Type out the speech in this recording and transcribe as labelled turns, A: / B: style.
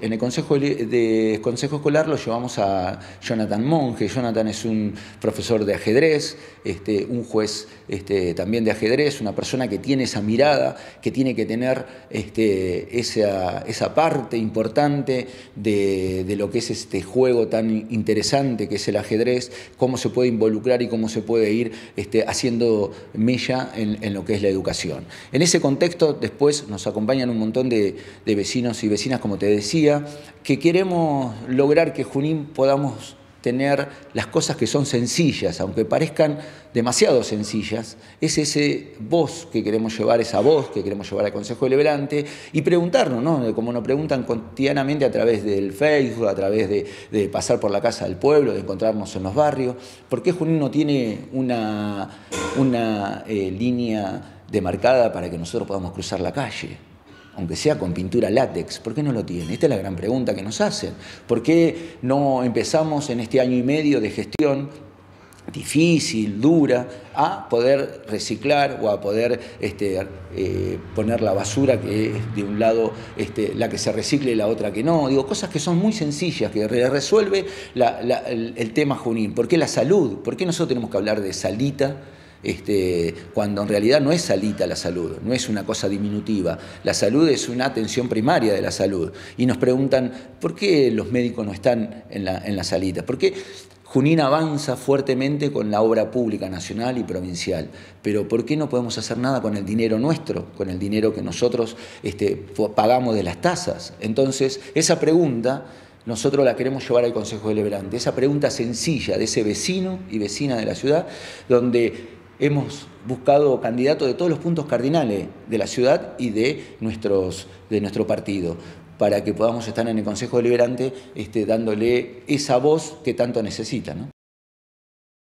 A: en el Consejo de, Consejo Escolar lo llevamos a Jonathan Monge. Jonathan es un profesor de ajedrez, este, un juez este, también de ajedrez, una persona que tiene esa mirada, que tiene que tener este, esa, esa, parte importante de, lo que es este juego tan interesante que es el ajedrez, cómo se puede involucrar y cómo se puede ir haciendo mella en, lo que es la educación. En ese contexto, después nos acompañan un montón de vecinos y vecinas, como te decía, que queremos lograr que Junín podamos tener las cosas que son sencillas, aunque parezcan demasiado sencillas, es ese voz que queremos llevar, esa voz que queremos llevar al Consejo Deliberante y preguntarnos, ¿no? como nos preguntan cotidianamente a través del Facebook, a través de, pasar por la casa del pueblo, de encontrarnos en los barrios, ¿por qué Junín no tiene una, una eh, línea demarcada para que nosotros podamos cruzar la calle? Aunque sea con pintura látex, ¿por qué no lo tiene? Esta es la gran pregunta que nos hacen. ¿Por qué no empezamos en este año y medio de gestión difícil, dura, a poder reciclar o a poder este, eh, poner la basura que es de un lado este, la que se recicle y la otra que no. Digo, cosas que son muy sencillas, que resuelve el, el, tema Junín. ¿Por qué la salud? ¿Por qué nosotros tenemos que hablar de salita? Este, cuando en realidad no es salita la salud, no es una cosa diminutiva. La salud es una atención primaria de la salud. Y nos preguntan, ¿por qué los médicos no están en la, salita? ¿Por qué Junín avanza fuertemente con la obra pública nacional y provincial, pero ¿por qué no podemos hacer nada con el dinero nuestro, con el dinero que nosotros este, pagamos de las tasas? Entonces, esa pregunta nosotros la queremos llevar al Consejo Deliberante, esa pregunta sencilla de ese vecino y vecina de la ciudad, donde hemos buscado candidatos de todos los puntos cardinales de la ciudad y de, nuestros, de nuestro partido, para que podamos estar en el Consejo Deliberante este, dándole esa voz que tanto necesita.